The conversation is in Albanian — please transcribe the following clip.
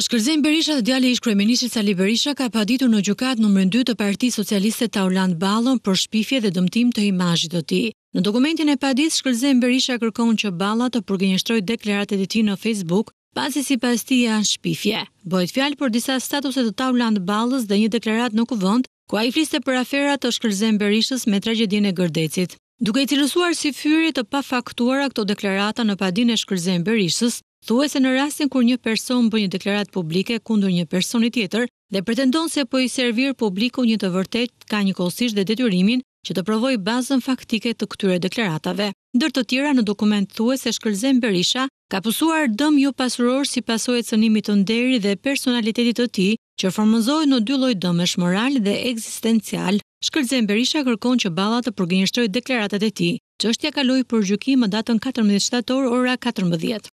Shkëlzen Berisha dhe djali i ish-kryeministrit Sali Berisha ka paditur në gjykatë numrin dy të Partisë Socialiste Taulant Ballën për shpifje dhe dëmtim të imazhit të tij. Në dokumentin e padisë, Shkëlzen Berisha kërkon që Balla të përgënjeshtrojë deklaratet e tij në Facebook, pasi sipas tij janë shpifje. Bëhet fjalë për disa statuse të Taulant Ballës dhe një deklaratë në Kuvend, ku ai fliste për afera të Shkëlzen Berishës me tragjedinë e Gërdecit. Duke i cilësuar si fyerje të pafaktuara këto deklarata në padinë e Shkëlzen Berishës, thuhet se në rastin kur një person bën një deklaratë publike kundër një personi tjetër dhe pretendon se po i servir publikut një të vërtetë ka njëkohësisht dhe detyrimin që të provojë bazën faktike të këtyre deklaratave. Ndër të tjera në dokument thuhet se Shkëlzen Berisha ka pësuar dëm jo pasuror si pasojë e cënimit të nderit dhe personalitetit të tij që formëzohet në dy lloj dëmesh moral dhe ekzistencial, Shkëlzen Berisha kërkon që Balla të përgënjeshtrojë deklaratat e tij. Çështja kaloi për gjykim më datën katërmbëdhjetë shtator ora katërmbëdhjetë.